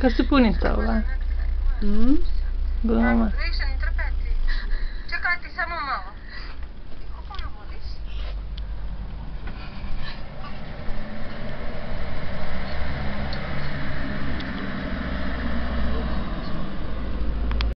Kad se punica ova. Mhm. Glava. Više ne trpeti. Čekajte samo malo.